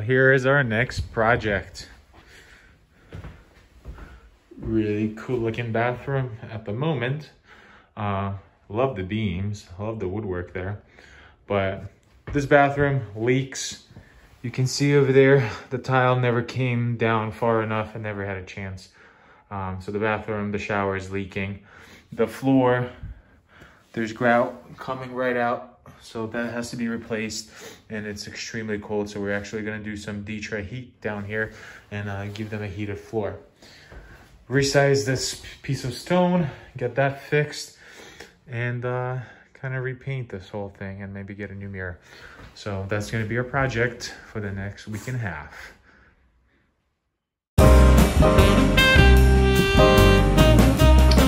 here is our next project. Really cool looking bathroom at the moment. Uh, love the beams, love the woodwork there. But this bathroom leaks. You can see over there, the tile never came down far enough and never had a chance. Um, so the bathroom, the shower is leaking. The floor, there's grout coming right out so that has to be replaced and it's extremely cold. So we're actually gonna do some Ditra-Heat down here and uh, give them a heated floor. Resize this piece of stone, get that fixed and uh, kind of repaint this whole thing and maybe get a new mirror. So that's gonna be our project for the next week and a half. All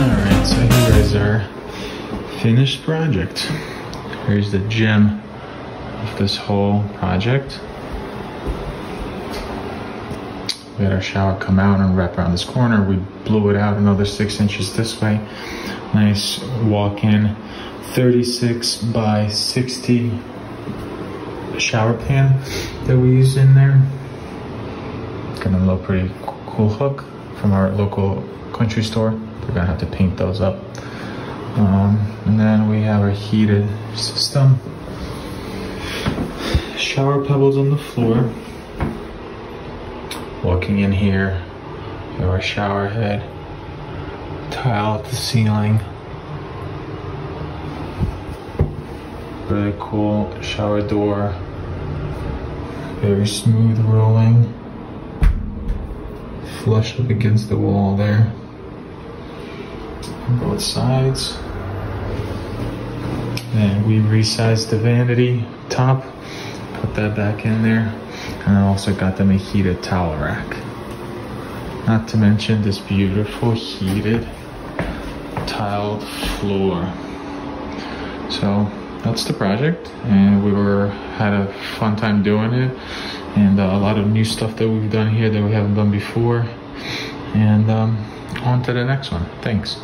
right, so here is our finished project. Here's the gem of this whole project. We had our shower come out and wrap around this corner. We blew it out another six inches this way. Nice walk-in 36 by 60 shower pan that we used in there. Got a little pretty cool hook from our local country store. We're gonna have to paint those up. Um, and then we have our heated system. Shower pebbles on the floor. Walking in here, we have our shower head. Tile at the ceiling. Really cool shower door. Very smooth rolling. Flush up against the wall there both sides. And we resized the vanity top, put that back in there. And I also got them a heated towel rack. Not to mention this beautiful heated tiled floor. So that's the project and we were had a fun time doing it and uh, a lot of new stuff that we've done here that we haven't done before and um, on to the next one. Thanks.